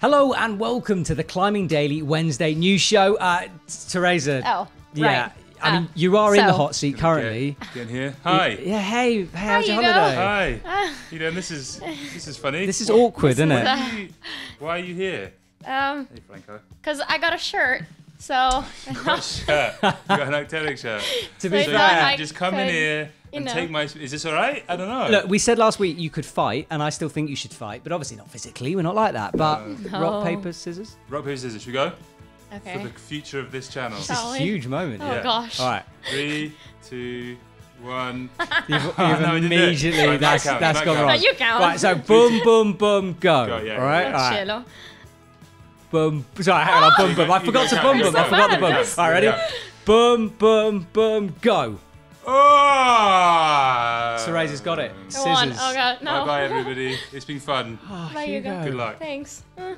Hello and welcome to the Climbing Daily Wednesday news show. Uh, Teresa. Oh, yeah. right. I mean, Ah, you are in the hot seat currently. Get, get in here. Hi. Yeah. Hey. Hey. How's your Hugo. holiday? Hi. You know, this is this is funny. This is awkward, isn't Why it? are why are you here? Um, Hey, Franco. cause I got a shirt, so Got shirt. You got an Actelic shirt. To be So So fair, I just come in could, here you and know. take my. Is this all right? I don't know. look, we said last week you could fight, and I still think you should fight, but obviously not physically. We're not like that. But rock, No. paper, scissors. Rock paper scissors. Should we go okay. for the future of this channel? So- Shall we? Huge moment. Oh Yeah. gosh. All right. Three, two, one. You've, you've no, we didn't do it. immediately Right, that's that count, that's that gone count. wrong. No, you count. Right. So boom, boom, boom, go. Go, yeah, all right. yeah. All right. Cielo. Boom. Sorry, hang on. Boom, boom. I forgot to boom, boom. I forgot the boom. Yes, All right, ready? Boom, boom, boom, go. Oh! Teresa's got it. Go on. Scissors. Oh god, no. Bye bye, everybody. It's been fun. Bye, Hugo. Good luck. Thanks. Uh.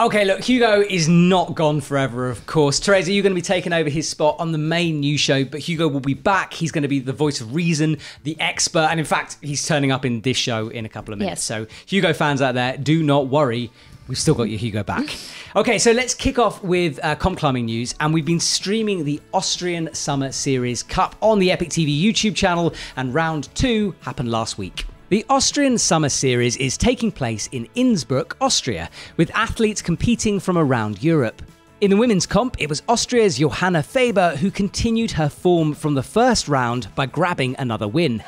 Okay, look, Hugo is not gone forever, of course. Teresa, you're going to be taking over his spot on the main news show, but Hugo will be back. He's going to be the voice of reason, the expert, and in fact, he's turning up in this show in a couple of minutes. Yes. So, Hugo fans out there, do not worry. We've still got your Hugo back. Okay, so let's kick off with uh, comp climbing news. And we've been streaming the Austrian Summer Series Cup on the Epic TV YouTube channel, and round two happened last week. The Austrian Summer Series is taking place in Innsbruck, Austria, with athletes competing from around Europe. In the women's comp, it was Austria's Johanna Faber who continued her form from the first round by grabbing another win.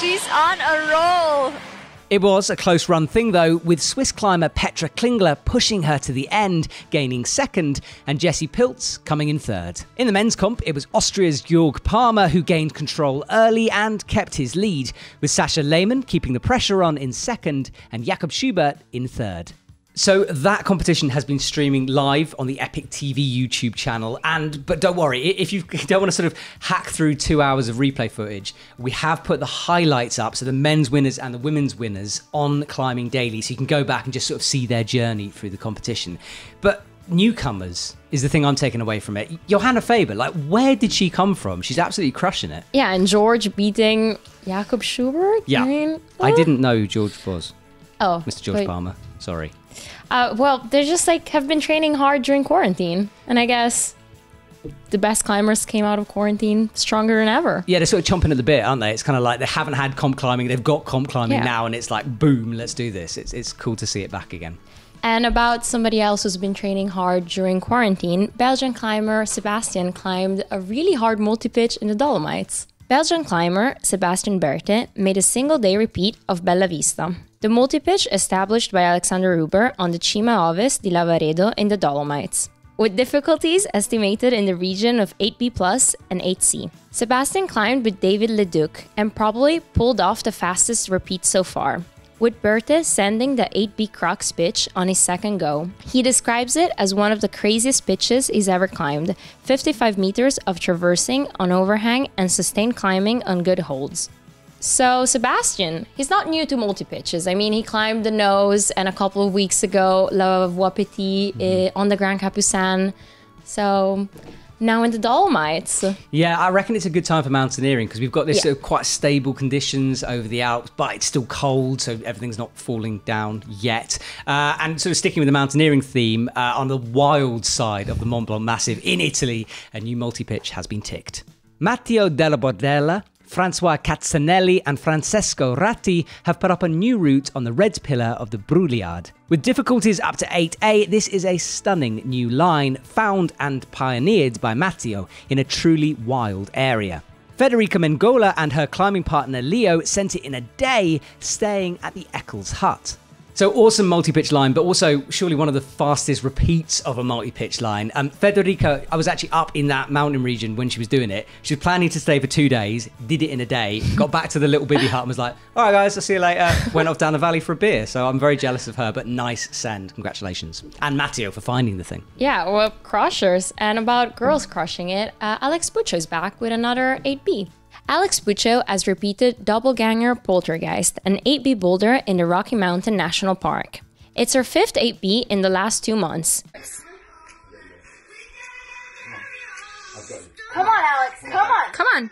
She's on a roll. It was a close run thing though, with Swiss climber Petra Klingler pushing her to the end, gaining second, and Jessie Pilz coming in third. In the men's comp, it was Austria's Georg Parma who gained control early and kept his lead, with Sascha Lehmann keeping the pressure on in second and Jakob Schubert in third. So that competition has been streaming live on the Epic TV YouTube channel, and but don't worry if you don't want to sort of hack through two hours of replay footage, we have put the highlights up, so the men's winners and the women's winners on Climbing Daily, so you can go back and just sort of see their journey through the competition. But newcomers is the thing I'm taking away from it. Johanna Faber, like where did she come from? She's absolutely crushing it. Yeah, and George beating Jakob Schubert. Yeah, I, mean, I didn't know George was, Oh, Mr. George wait. Parma. Sorry. Uh, well, they just like have been training hard during quarantine, and I guess the best climbers came out of quarantine stronger than ever. Yeah, they're sort of chomping at the bit, aren't they? It's kind of like they haven't had comp climbing, they've got comp climbing Yeah. now, and it's like, boom, let's do this. It's, it's cool to see it back again. And about somebody else who's been training hard during quarantine, Belgian climber Sebastian climbed a really hard multi pitch in the Dolomites. Belgian climber Sebastian Berthe made a single day repeat of Bella Vista, the multi pitch established by Alexander Huber on the Cima Ovest di Lavaredo in the Dolomites. With difficulties estimated in the region of 8B plus and 8C. Sebastian climbed with David Leduc and probably pulled off the fastest repeat so far, with Berthe sending the 8B Crux pitch on his second go. He describes it as one of the craziest pitches he's ever climbed 55 meters of traversing on overhang and sustained climbing on good holds. So, Sebastian, he's not new to multi pitches. I mean, he climbed the nose and a couple of weeks ago, La Voie Petit eh, on the Grand Capucin. So, now in the Dolomites. Yeah, I reckon it's a good time for mountaineering because we've got this Yeah. sort of quite stable conditions over the Alps, but it's still cold, so everything's not falling down yet. Uh, and sort of sticking with the mountaineering theme, uh, on the wild side of the Mont Blanc Massif in Italy, a new multi pitch has been ticked. Matteo Della Bordella. Francois Cazzanelli and Francesco Ratti have put up a new route on the red pillar of the Brouillard. With difficulties up to 8A, this is a stunning new line found and pioneered by Matteo in a truly wild area. Federica Mingolla and her climbing partner Leo sent it in a day, staying at the Eccles Hut. So awesome multi-pitch line, but also surely one of the fastest repeats of a multi-pitch line. Um, Federica, I was actually up in that mountain region when she was doing it. She was planning to stay for two days, did it in a day, got back to the little bibby hut and was like, all right guys, I'll see you later. Went off down the valley for a beer. So I'm very jealous of her, but nice send. Congratulations. And Matteo for finding the thing. Yeah, well, crushers. And about girls crushing it, uh, Alex Puccio is back with another 8B. Alex Puccio has repeated Doppelganger Poltergeist, an 8B boulder in the Rocky Mountain National Park. It's her fifth 8B in the last two months. Come on, Alex. Come on. Come on.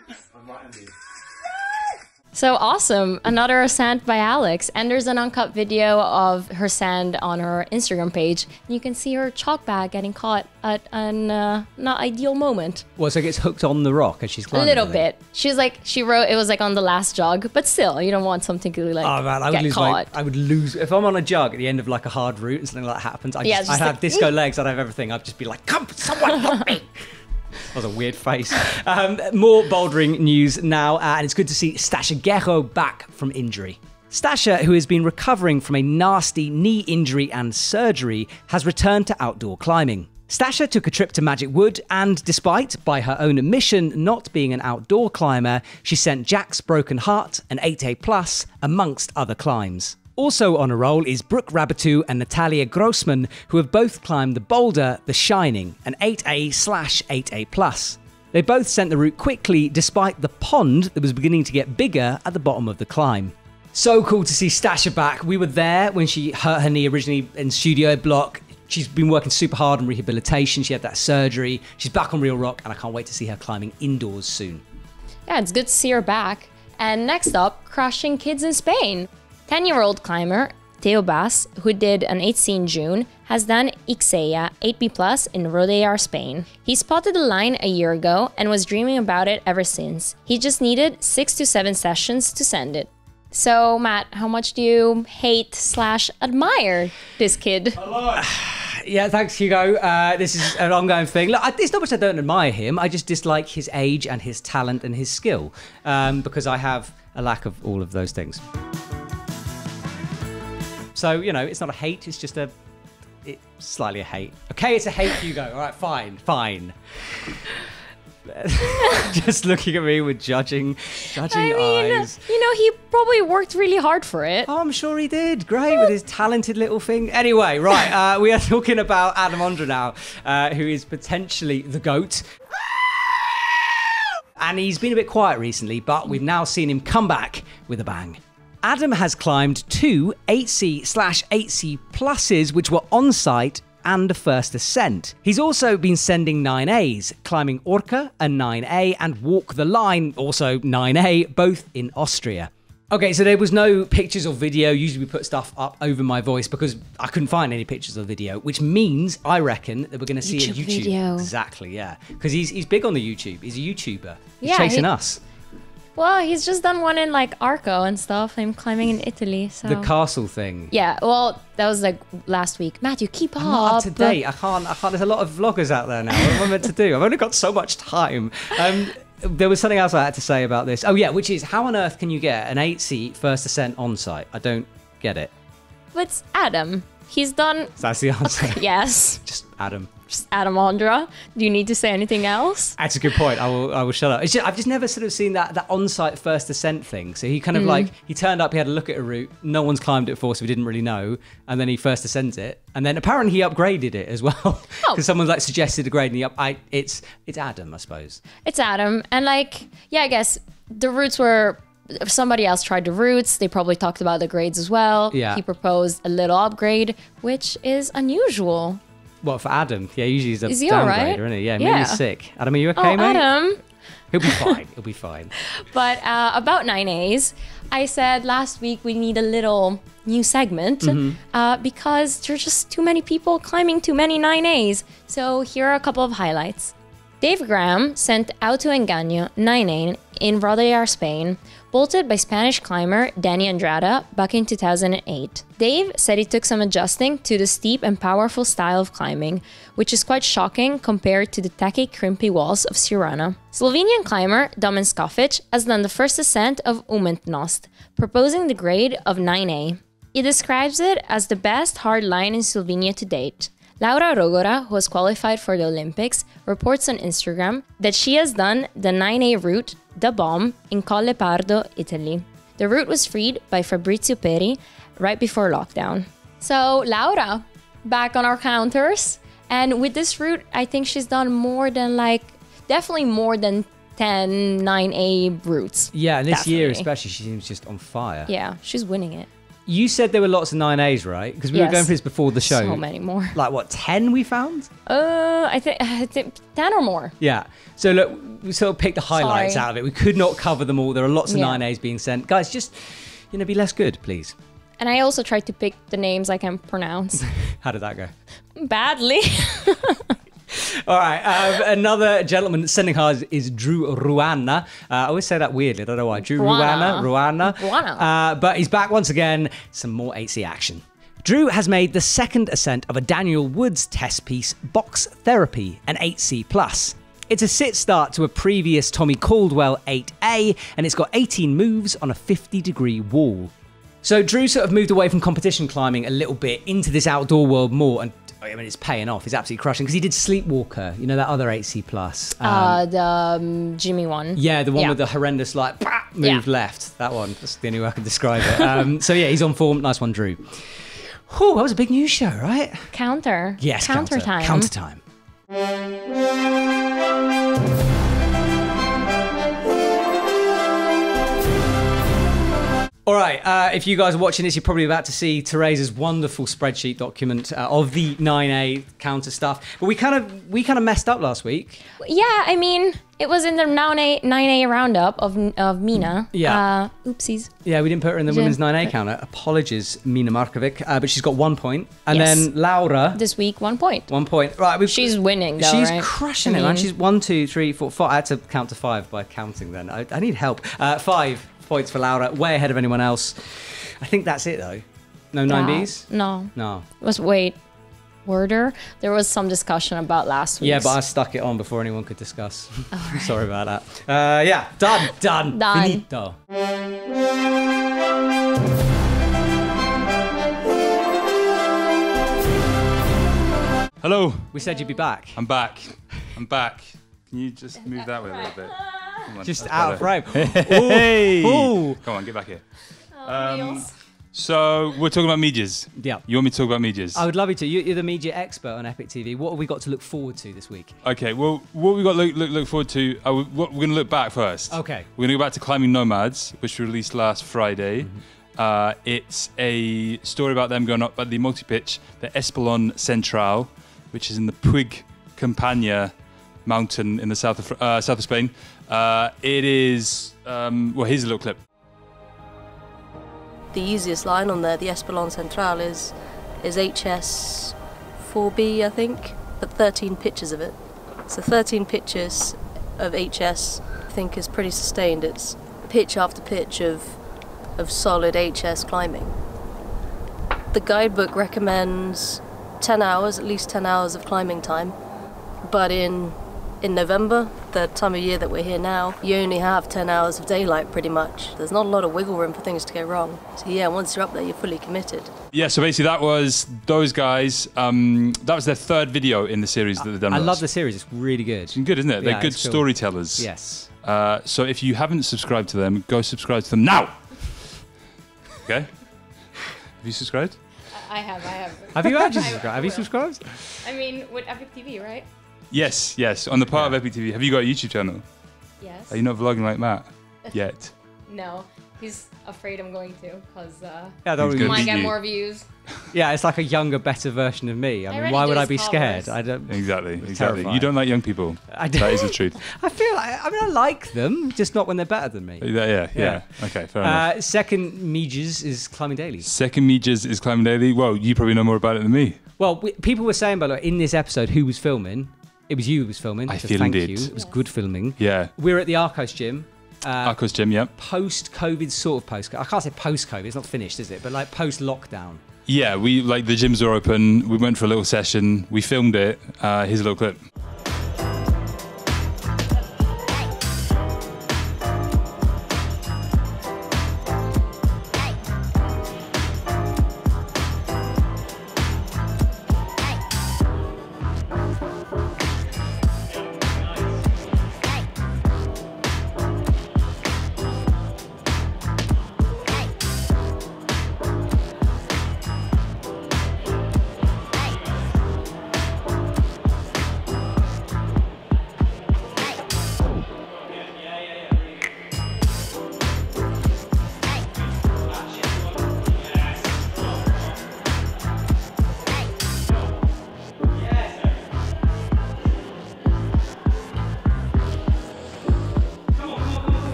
So awesome. Another ascent by Alex. And there's an uncut video of her sand on her Instagram page. You can see her chalk bag getting caught at an uh, not ideal moment. Well, so it gets hooked on the rock as she's A little bit. She was like, she wrote it was like on the last jog, but still, you don't want something to like Oh man, I would lose caught. my. I would lose if I'm on a jug at the end of like a hard route and something like that happens. I'd, Yeah, just, just I'd like, have disco legs. I'd have everything. I'd just be like, "Come, someone help me!" That was a weird face. Um, more bouldering news now, uh, and it's good to see Staša Gejo back from injury. Staša, who has been recovering from a nasty knee injury and surgery, has returned to outdoor climbing. Staša took a trip to Magic Wood, and despite, by her own admission, not being an outdoor climber, she sent Jack's Broken Heart, an 8A Plus, amongst other climbs. Also on a roll is Brooke Rabatou and Natalia Grossman, who have both climbed the boulder The Shining, an 8A slash 8A plus. They both sent the route quickly despite the pond that was beginning to get bigger at the bottom of the climb. So cool to see Staša back. We were there when she hurt her knee originally in studio block. She's been working super hard on rehabilitation. She had that surgery. She's back on Real Rock, and I can't wait to see her climbing indoors soon. Yeah, it's good to see her back. And next up, crushing kids in Spain. 10 year old climber Theo Bas, who did an 8C in June, has done Ixea 8B Plus in Rodellar, Spain. He spotted the line a year ago and was dreaming about it ever since. He just needed 6 to 7 sessions to send it. So, Matt, how much do you hate slash admire this kid? Yeah, thanks, Hugo. Uh, this is an ongoing thing. Look, I, it's not much I don't admire him. I just dislike his age and his talent and his skill um, because I have a lack of all of those things. So you know, it's not a hate. It's just a, it's slightly a hate. Okay, it's a hate, Hugo. All right, fine, fine. just looking at me with judging, judging I mean, eyes. you know, he probably worked really hard for it. Oh, I'm sure he did. Great with his talented little thing. Anyway, right, uh, we are talking about Adam Ondra now, uh, who is potentially the GOAT. And he's been a bit quiet recently, but we've now seen him come back with a bang. Adam has climbed two 8C slash 8C pluses, which were on site and a first ascent. He's also been sending 9As, climbing Orca, a 9A, and Walk the Line, also 9A, both in Austria. Okay, so there was no pictures or video. Usually we put stuff up over my voice because I couldn't find any pictures or video, which means I reckon that we're going to see a YouTube YouTube. video. Exactly, yeah. Because he's, he's big on the YouTube. He's a YouTuber. He's Yeah, chasing he- us. Well, he's just done one in like Arco and stuff. I'm climbing in Italy, so The castle thing. yeah. Well, that was like last week. Matthew, keep I'm not up. up to date. I can't. I can't. There's a lot of vloggers out there now. What am I meant to do? I've only got so much time. Um, there was something else I had to say about this. Oh yeah, which is how on earth can you get an 8C first ascent on site? I don't get it. But it's Adam. He's done. So that's the answer. Yes, Just Adam. Just Adam Ondra. Do you need to say anything else? That's a good point. I will. I will shut up. It's just, I've just never sort of seen that that on-site first ascent thing. So he kind of Mm. like he turned up. He had a look at a route. No one's climbed it before, so we didn't really know. And then he first ascends it, and then apparently he upgraded it as well because Oh. someone like suggested a grade. And he up. I. It's it's Adam, I suppose. It's Adam, and like, yeah, I guess the routes were. If somebody else tried the roots, they probably talked about the grades as well. Yeah. He proposed a little upgrade, which is unusual. Well, for Adam, yeah, usually he's a Is he downgrader, right? isn't he? Yeah, maybe Yeah. he's sick. Adam, are you Oh, okay, mate? Adam. He'll be fine. He'll be fine. But uh, about 9As, I said last week we need a little new segment Mm-hmm. uh, because there's just too many people climbing too many 9As. So here are a couple of highlights. Dave Graham sent Auto Engaño 9A in Rodellar, Spain, bolted by Spanish climber Dani Andrada back in 2008. Dave said it took some adjusting to the steep and powerful style of climbing, which is quite shocking compared to the tacky, crimpy walls of Siurana. Slovenian climber Domen Skofic has done the first ascent of Umetnost, proposing the grade of 9A. He describes it as the best hard line in Slovenia to date. Laura Rogora, who has qualified for the Olympics, reports on Instagram that she has done the 9A route, the bomb, in Collepardo, Italy. The route was freed by Fabrizio Peri right before lockdown. So, Laura, back on our counters. And with this route, I think she's done more than like, definitely more than 10 9A routes. Yeah, and this year especially, she seems just on fire. Yeah, she's winning it. You said there were lots of 9As, right? Because we were going through this before the show. So many more. Like, what, 10 we found? Uh, I think I think ten or more. Yeah. So look, we sort of picked the highlights Sorry. out of it. We could not cover them all. There are lots of Yeah. 9As being sent. Guys, just, you know, be less good, please. And I also tried to pick the names I can pronounce How did that go? badly. All right. Um, another gentleman sending ours is Drew Ruana. Uh, I always say that weirdly. I don't know why. Drew Ruana. Ruana. Ruana. Ruana. Uh, but he's back once again. Some more 8C action. Drew has made the second ascent of a Daniel Woods test piece, Box Therapy, an 8C plus. It's a sit start to a previous Tommy Caldwell 8A, and it's got 18 moves on a 50 degree wall. So Drew sort of moved away from competition climbing a little bit into this outdoor world more, and I mean it's paying off. He's absolutely crushing because he did Sleepwalker, you know that other 8C plus. Um, uh, the um, Jimmy one. yeah, the one yeah. with the horrendous like bah, move Yeah. left. That one. That's the only way I can describe it. Um, so yeah, he's on form. Nice one, Drew. Oh, that was a big news show, right? counter. Yes, counter, time. Counter time. All right, uh, if you guys are watching this, you're probably about to see Teresa's wonderful spreadsheet document uh, of the 9A counter stuff. But we kind of we kind of messed up last week. Yeah, I mean, it was in the 9A, 9A roundup of of Mina. Yeah. Uh, oopsies. Yeah, we didn't put her in the Yeah. women's 9A counter. Apologies, Mina Markovic, uh, but she's got one point. And Yes. then Laura, This week, one point. one point. Right, we've, She's winning, though, She's right? crushing I it, man. She's one, two, three, four, five. I had to count to five by counting. Then I, I need help. Uh, five points for Laura, way ahead of anyone else. I think that's it though. No nine Bs. No. No. It was wait. Worder. There was some discussion about last week. Yeah, but I stuck it on before anyone could discuss. Sorry about that. Uh, yeah, done, done, Done. finito. Hello, We said you'd be back. I'm back. I'm back. Can you just move that way a little bit? Come on, Just out of frame. Hey! Ooh. Come on, get back here. Um, Um, So we're talking about medias. Yeah. You want me to talk about medias? I would love you to. You- You're the media expert on Epic TV. What have we got to look forward to this week? Okay, well, what we got to look, look, look forward to, uh, we- what, we're going to look back first. Okay. We're going to go back to Climbing Nomads, which released last Friday. Mm-hmm. Uh, it's a story about them going up at the multi pitch, the Espelon Central, which is in the Puig Campana mountain in the south of, uh, south of Spain. Uh, it is, um, well, here's a little clip. the easiest line on there, the Espelon Central, is is HS 4B, I think, but 13 pictures of it. So 13 pictures of HS, I think, is pretty sustained. It's pitch after pitch of of solid HS climbing. The guidebook recommends 10 hours, at least 10 hours of climbing time, but in in November, the time of year that we're here now, you only have 10 hours of daylight pretty much. There's not a lot of wiggle room for things to go wrong. So, yeah, once you're up there, you're fully committed. Yeah, so basically that was those guys. Um, that was their third video in the series that they've done. I love us. the series. It's really good. It's good, isn't it? They're Yeah, good cool. storytellers. Yes. Uh, so if you haven't subscribed to them, go subscribe to them now. Okay. Have you subscribed? I have. I have. Have you actually subscribed? I Have you subscribed? I mean, with Epic TV, right? Yes, yes. On the part of Epic TV. Have you got a YouTube channel? Yes. Are you not vlogging like Matt yet? No, he's afraid I'm going to, cause uh, Yeah, that He's would good. be- might get you. more views. yeah, it's like a younger, better version of me. I I mean, why would I his be scared? I don't. Exactly, exactly. terrifying. You don't like young people. I do. That is the truth. I feel. Like, I mean, I like them, just not when they're better than me. Yeah, yeah, yeah. Okay, fair enough. Uh, second, Meges is climbing daily. Second Mejas is climbing daily. Well, you probably know more about it than me. Well, we, people were saying, by the way, in this episode, who was filming? It was you who was filming. I so filmed thank it. you. It was good filming. Yeah. We're at the Arcos gym. Uh, Arcos Gym, yeah. Post-COVID, sort of post. I can't say post-COVID. It's not finished, is it? But like post-lockdown. Yeah, we like the gyms are open. We went for a little session. We filmed it. Uh, here's a little clip.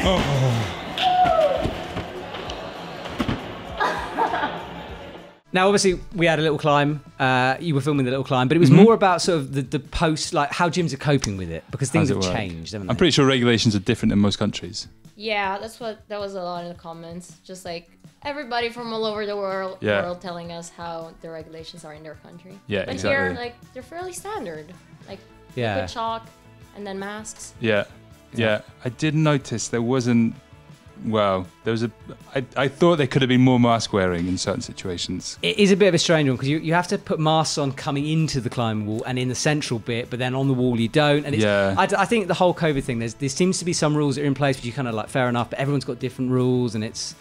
Now, obviously, we had a little climb. Uh, you were filming the little climb, but it was mm -hmm. more about sort of the, the, post, like how gyms are coping with it because things it have work? changed. I'm pretty sure regulations are different in most countries. Yeah, that's what that was a lot of the comments. Just like everybody from all over the world, yeah. world telling us how the regulations are in their country. Yeah, but exactly. here, like they're fairly standard. Like yeah, chalk and then masks. Yeah yeah. I did notice there wasn't. Well, there was a. I, I thought there could have been more mask wearing in certain situations. It is a bit of a strange one because you, you have to put masks on coming into the climbing wall and in the central bit, but then on the wall you don't. And it's, Yeah. I, I think the whole COVID thing, there's, there seems to be some rules that are in place, which you kind of like, fair enough, but everyone's got different rules and it's.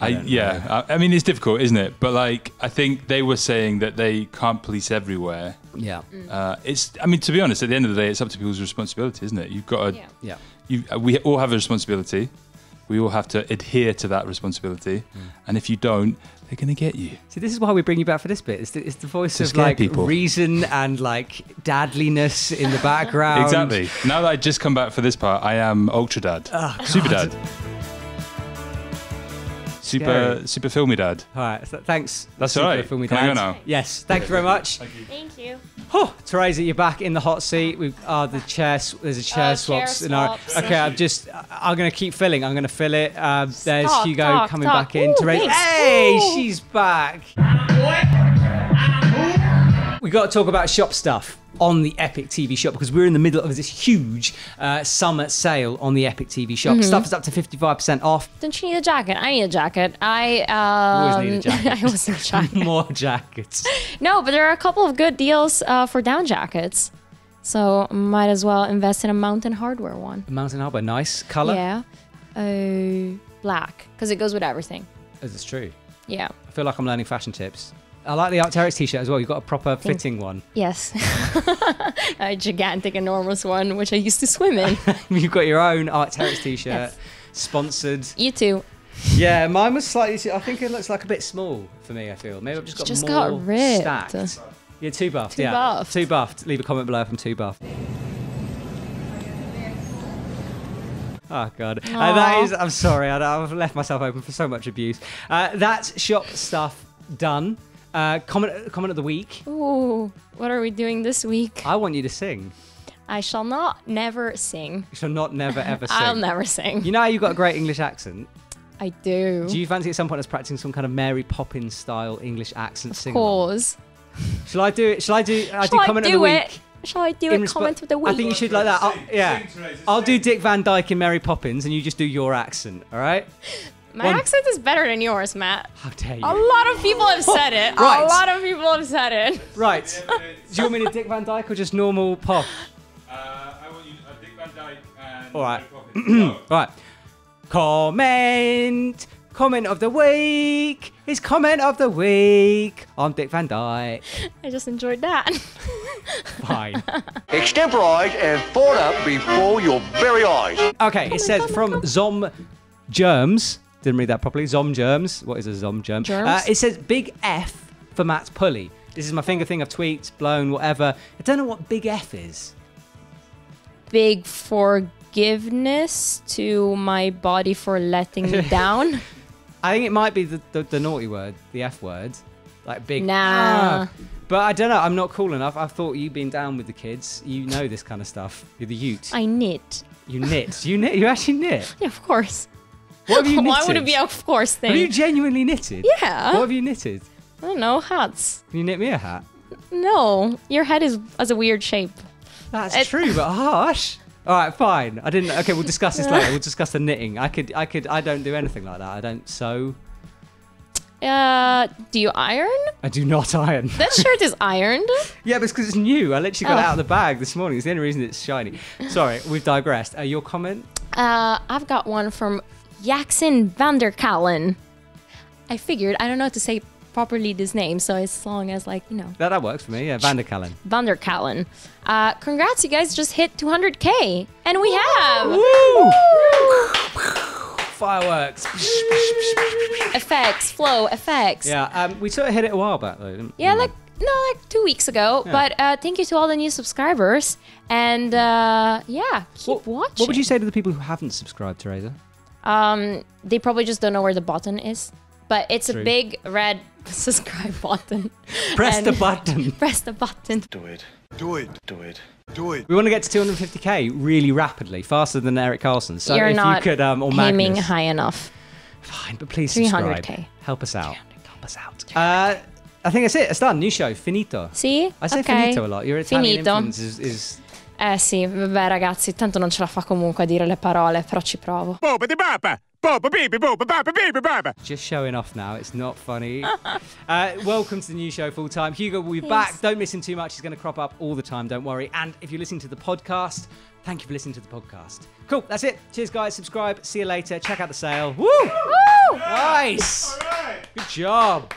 I, don't yeah, I, I mean it's difficult, isn't it? But like, I think they were saying that they can't police everywhere. Yeah. Uh, it's. I mean, to be honest, at the end of the day, it's up to people's responsibility, isn't it? You've got to. Yeah. Yeah. You, uh, we all have a responsibility. We all have to adhere to that responsibility, Mm. and if you don't, they're going to get you. See, this is why we bring you back for this bit. It's the, it's the voice To of like people. reason and like dadliness in the background. Exactly. Now that I just come back for this part, I am ultra dad, Oh, super dad, super Scary. super filmy dad. All right. So thanks. That's Super all right. Filmy Can I go Dad. now? Yes. Thank you very much. Thank you. Thank you. Oh, Teresa, you're back in the hot seat. We've uh, the chair. s- There's a chair Uh, chair swaps. in our- swaps. okay, I'm just. I'm gonna keep filling. I'm gonna fill it. Uh, there's Talk, Hugo talk, coming talk. back in. Ooh, Teresa. thanks. Hey, Ooh. she's back. We got to talk about shop stuff on the Epic TV shop because we're in the middle of this huge uh, summer sale on the Epic TV shop. Mm-hmm. Stuff is up to 55% off. Don't you need a jacket? I need a jacket. I um, always need a jacket. I always need a jacket. More jackets. No, but there are a couple of good deals uh, for down jackets. So might as well invest in a Mountain Hardwear one. Mountain Hardwear, nice color. Yeah. Uh, black, because it goes with everything. This is true. Yeah. I feel like I'm learning fashion tips. I like the Arc'teryx t-shirt as well. You've got a proper fitting one. Yes. a gigantic, enormous one, which I used to swim in. You've got your own Arc'teryx t-shirt, Yes. sponsored. you too. Yeah, mine was slightly. I think it looks like a bit small for me. I feel maybe I've just got Just more got ripped. stacked. You're too buffed. Too yeah, buffed. too buffed. Leave a comment below if I'm too buffed. Oh god, uh, that is. I'm sorry, I, I've left myself open for so much abuse. Uh, that's shop stuff done. Uh, comment comment of the week. Ooh, what are we doing this week? I want you to sing. I shall not never sing. You shall not never ever sing. I'll never sing. You know how you've got a great English accent. I do. Do you fancy at some point us practicing some kind of Mary Poppins style English accent of sing? course. Shall I do it? Shall I do? I do Shall I comment do of the it? week. Shall I do in a respo- comment of the week? I think you should like that. I'll, yeah, I'll do. Dick Van Dyke in Mary Poppins, and you just do your accent. All right? My One- accent is better than yours, Matt. How dare you? A lot of people have said it. Right. A lot of people have said it. Right. do you want me to Dick Van Dyke or just normal pop? Uh, I want you, uh, Dick Van Dyke and All right. Mary Poppins. Comment. Comment of the week. It's comment of the week. I'm Dick Van Dyke. I just enjoyed that. Fine. extemporized and thought up before your very eyes. Okay, it says from Zom Germs. Didn't read that properly. Zom Germs. What is a Zom Germ? Germs? Uh, it says big F for Matt's pulley. This is my finger thing. I've tweaked, blown, whatever. I don't know what big F is. Big forgiveness to my body for letting me down. I think it might be the, the, the naughty word, the F word. Like big. Nah. Ah. But I don't know. I'm not cool enough. I thought you've been down with the kids. You know this kind of stuff. You're the Ute. I knit. You knit. You knit. You actually knit. Yeah, of course. What have you knitted? Why would it be a of course Have you genuinely knitted? Yeah. What have you knitted? I don't know, hats. Can you knit me a hat? No, your head is as a weird shape. That's It- true, but harsh. All right, fine. I didn't. Okay, we'll discuss this later. We'll discuss the knitting. I could. I could. I don't do anything like that. I don't sew. Uh, do you iron? I do not iron. That shirt is ironed. yeah, but it's because it's new. I literally got it Oh. out of the bag this morning. It's the only reason it's shiny. Sorry, we've digressed. Uh, your comment? Uh, I've got one from Jackson Vanderkallen. I figured I don't know how to say properly this name, so as long as like you know That, that works for me. Yeah, Vanderkallen. Vanderkallen. Uh, congrats, you guys just hit 200k, and we have Woo! Fireworks. effects, flow effects. yeah, um, we sort of hit it a while back though. Didn't Yeah, we? Yeah, like no, like two weeks ago. Yeah. But uh, thank you to all the new subscribers, and uh, yeah, keep What, watching. what would you say to the people who haven't subscribed, Teresa? Um, they probably just don't know where the button is. but it's True. a big red subscribe button. Press the button. Press the button. Do it. Do it. Do it. Do it. We want to get to 250k really rapidly, faster than Eric Karlsson. So You're if not you could, um, or aiming Magnus, high enough. fine, but please subscribe. 300K. Help us out. Help us out. Uh, I think that's it. It's done. New show. Finito. Sì? I say Ok. finito a lot. Your Italian Finito. influence is, is Eh sì, vabbè ragazzi, tanto non ce la fa comunque a dire le parole, però ci provo. just showing off now. It's not funny. uh, welcome to the new show full time. Hugo will be back. Don't miss him too much. He's going to crop up all the time. Don't worry. And if you're listening to the podcast, thank you for listening to the podcast. Cool. That's it. Cheers, guys. Subscribe. See you later. Check out the sale. Woo! Nice. Good job.